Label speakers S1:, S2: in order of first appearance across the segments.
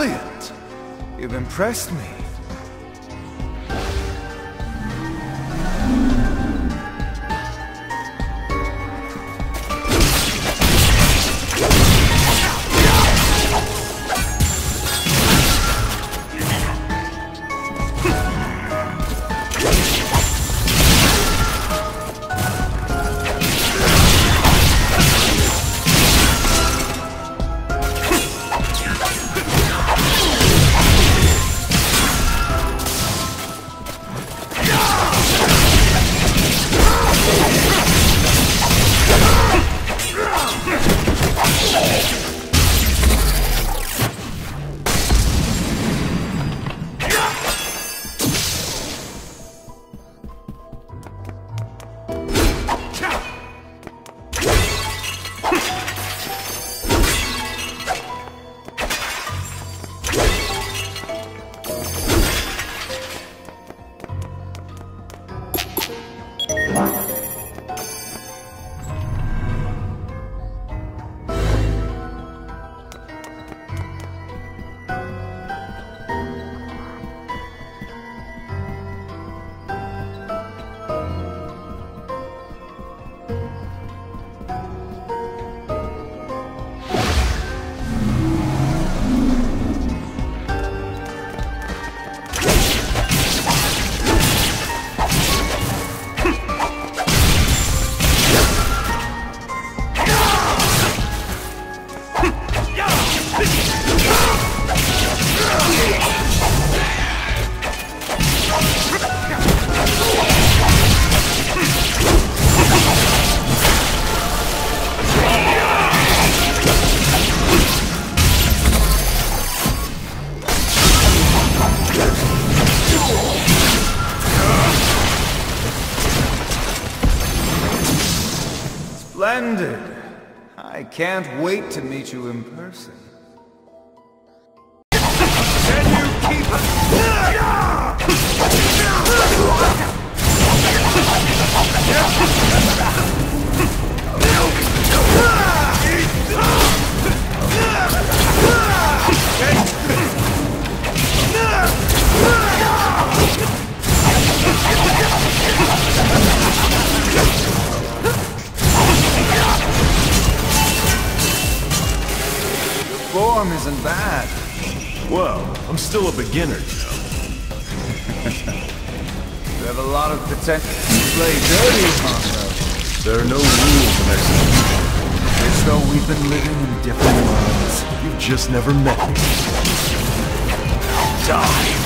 S1: Brilliant! You've impressed me. Splendid. I can't wait to meet you in person. Can you keep Form isn't bad.
S2: Well, I'm still a beginner, you know.
S1: You have a lot of potential to play dirty, Mondo.
S2: There are no rules in execution.
S1: It's though we've been living in different worlds.
S2: You've just never met me. Die!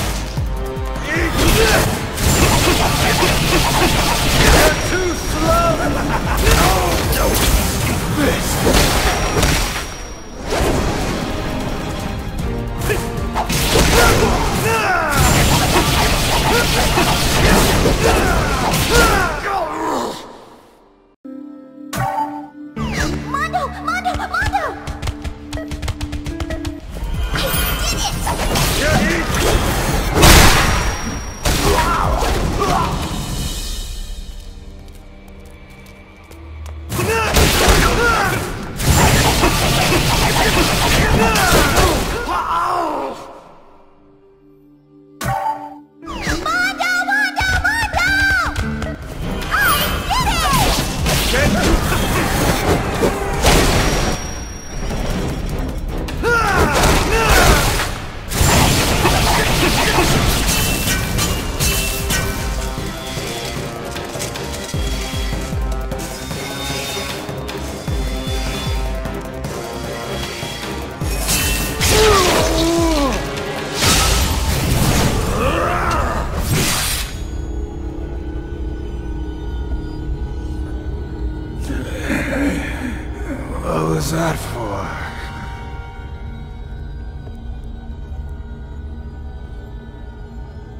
S1: Was that for?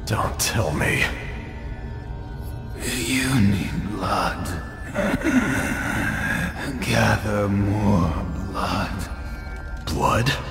S2: Don't tell me.
S1: You need blood. Gather more blood.
S2: Blood?